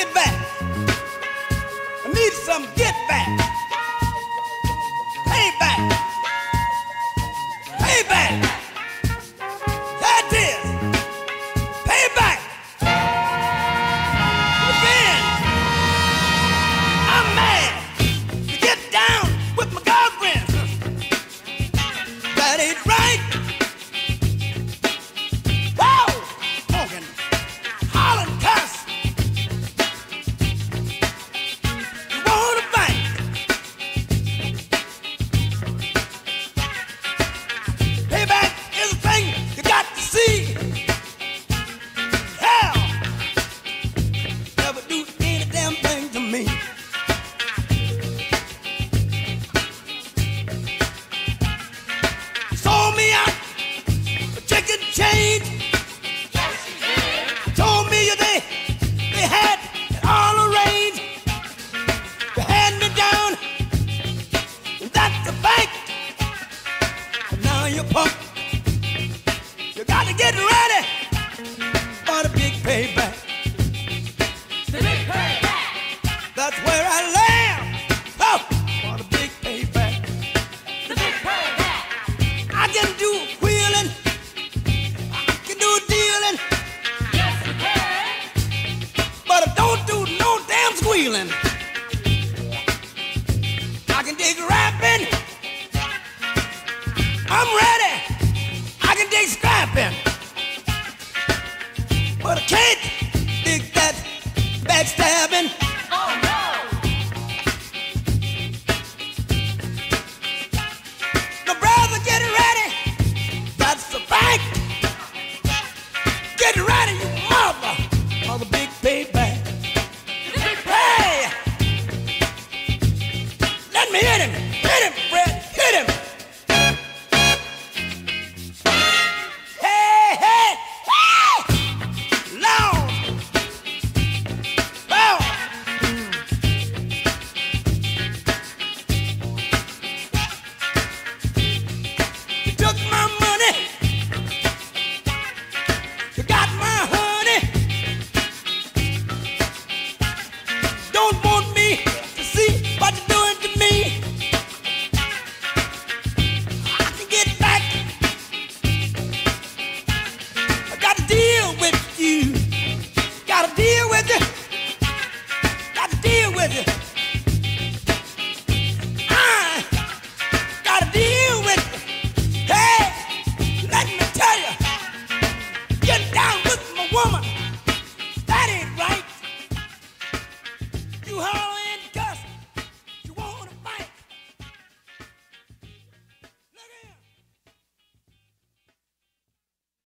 get back. feeling. I can dig rapping. I'm ready. I can dig scrapping. But I can't dig that backstabbing. Hit me, hit him, hit him, Brad, hit him.